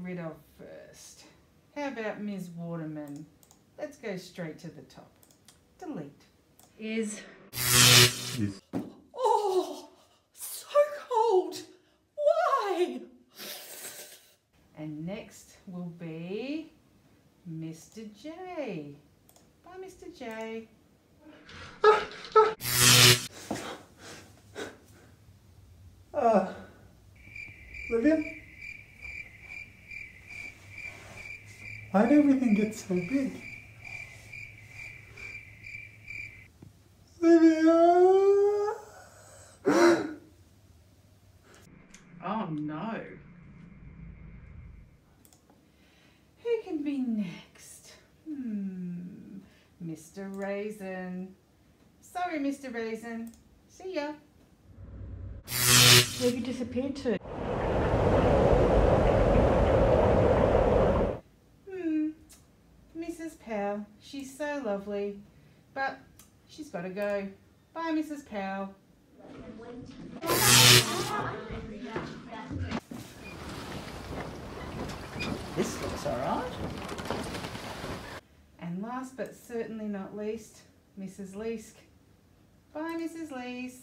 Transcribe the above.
rid of first? How about Ms. Waterman? Let's go straight to the top. Delete. Is Is Oh, so cold. Why? And next will be Mr. J. Bye, Mr. J. uh, Olivia? Why did everything get so big? Olivia! Oh no. Who can be next? Hmm. Mr. Raisin. Sorry, Mr. Raisin. See ya. where have you disappeared to? Hmm. Mrs. Powell. She's so lovely. But she's got to go. Bye, Mrs. Powell. This looks alright. And last but certainly not least, Mrs. Leask. Bye, Mrs. Leask.